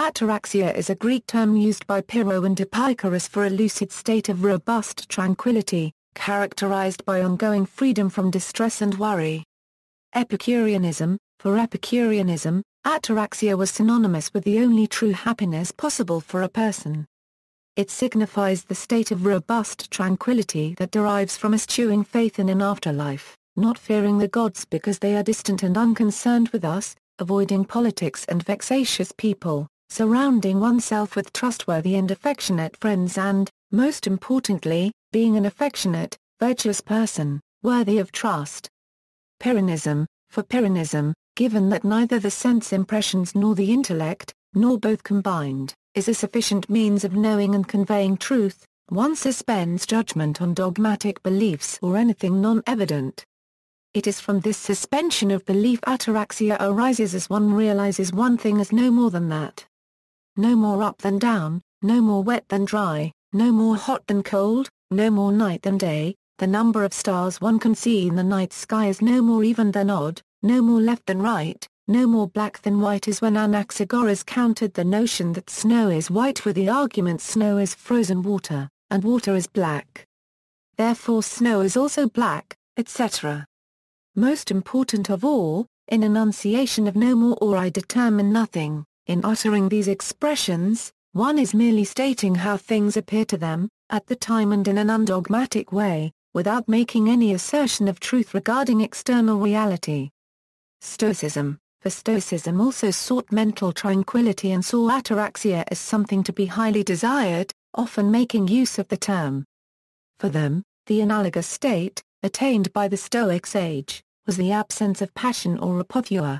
Ataraxia is a Greek term used by Pyrrho and Epicurus for a lucid state of robust tranquility, characterized by ongoing freedom from distress and worry. Epicureanism For Epicureanism, ataraxia was synonymous with the only true happiness possible for a person. It signifies the state of robust tranquility that derives from eschewing faith in an afterlife, not fearing the gods because they are distant and unconcerned with us, avoiding politics and vexatious people, surrounding oneself with trustworthy and affectionate friends and, most importantly, being an affectionate, virtuous person, worthy of trust. Pyrrhonism, for Pyrrhonism, given that neither the sense impressions nor the intellect, nor both combined, is a sufficient means of knowing and conveying truth, one suspends judgment on dogmatic beliefs or anything non-evident. It is from this suspension of belief ataraxia arises as one realizes one thing as no more than that no more up than down, no more wet than dry, no more hot than cold, no more night than day, the number of stars one can see in the night sky is no more even than odd, no more left than right, no more black than white is when Anaxagoras countered the notion that snow is white with the argument snow is frozen water, and water is black. Therefore snow is also black, etc. Most important of all, in enunciation of no more or I determine nothing, in uttering these expressions, one is merely stating how things appear to them, at the time and in an undogmatic way, without making any assertion of truth regarding external reality. Stoicism For Stoicism also sought mental tranquility and saw ataraxia as something to be highly desired, often making use of the term. For them, the analogous state, attained by the Stoic sage, was the absence of passion or apatheia.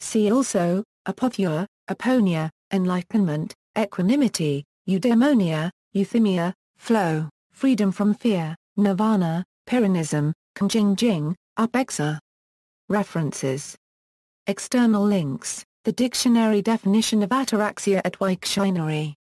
See also, apatheia, aponia, enlightenment, equanimity, eudaimonia, euthymia, flow, freedom from fear, nirvana, pyrrhonism, qingjing upekkha. References. External links, the dictionary definition of ataraxia at Wiktionary